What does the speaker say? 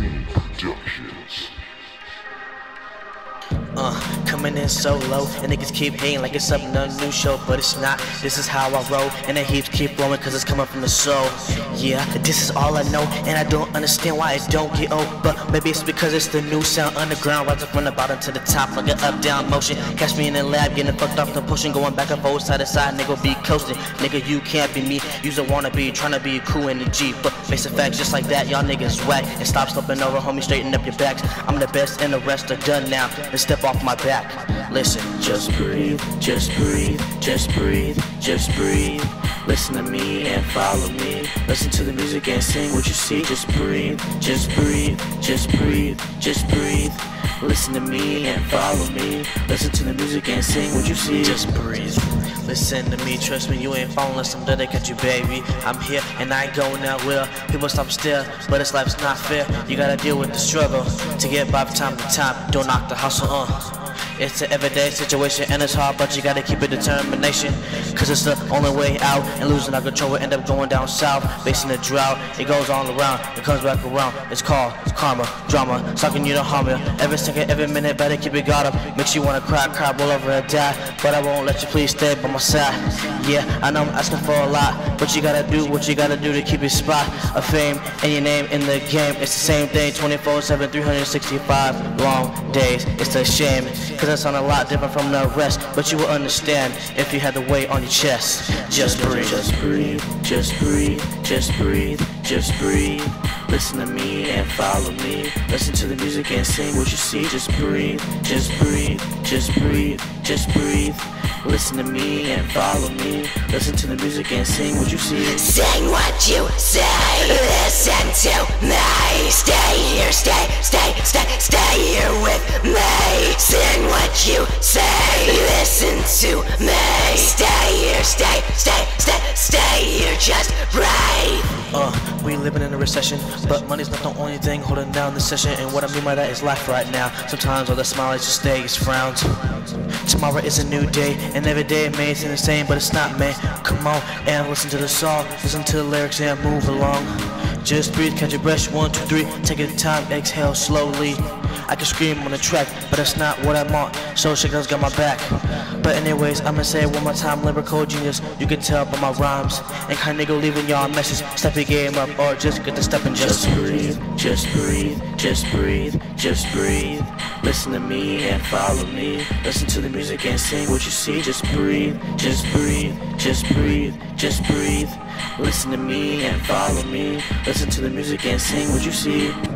Productions. Coming in so low, and niggas keep hating like it's something a new show, but it's not. This is how I roll, and the heaps keep blowing cause it's coming from the soul. Yeah, this is all I know, and I don't understand why it don't get old, but maybe it's because it's the new sound underground, rising from the bottom to the top like an up down motion. Catch me in the lab, getting fucked off the potion, going back and forth side to side, nigga be coasting. Nigga, you can't be me, you don't wanna be, trying to be cool in the Jeep, but face the facts just like that, y'all niggas whack, and stop slipping over, homie, straighten up your backs. I'm the best, and the rest are done now, and step off my back. Listen, just breathe, just breathe, just breathe, just breathe. Listen to me and follow me. Listen to the music and sing what you see. Just breathe, just breathe, just breathe, just breathe. Listen to me and follow me. Listen to the music and sing what you see. Just breathe. Listen to me, trust me, you ain't falling unless I'm dead, I got you, baby. I'm here and I ain't going nowhere. People stop still, but this life's not fair. You gotta deal with the struggle to get by from time to time. Don't knock the hustle on. It's an everyday situation and it's hard, but you gotta keep a determination. Cause it's the only way out, and losing our control will end up going down south. Facing the drought, it goes all around, it comes back around. It's called karma, drama, sucking you to harm you. Every second, every minute, better keep it guard up. Makes you wanna cry, cry, roll over and die. But I won't let you please stay by my side. Yeah, I know I'm asking for a lot, but you gotta do what you gotta do to keep your spot of fame and your name in the game. It's the same thing 24 7, 365 long days. It's a shame, cause I sound a lot different from the rest. But you will understand if you had the weight on your chest. Just breathe, just breathe, just breathe, just breathe, just breathe. Listen to me and follow me. Listen to the music and sing what you see. Just breathe, just breathe, just breathe, just breathe. Listen to me and follow me. Listen to the music and sing what you see. Sing what you say. Listen to living in a recession, but money's not the only thing holding down the session. And what I mean by that is life right now. Sometimes all the smiles just stay frowns. Tomorrow is a new day, and every day it may seem the same, but it's not, man. Come on and listen to the song, listen to the lyrics and move along. Just breathe, catch your breath, one, two, three, take your time, exhale slowly. I can scream on the track, but that's not what I want. So Shaker's got my back. But anyways, I'ma say it one more time, lyrical genius. You can tell by my rhymes. And kind nigga leaving y'all a message. Step your game up or just get the step and just, Just breathe, just breathe, just breathe, just breathe. Listen to me and follow me. Listen to the music and sing what you see. Just breathe, just breathe, just breathe, just breathe. Listen to me and follow me. Listen to the music and sing what you see.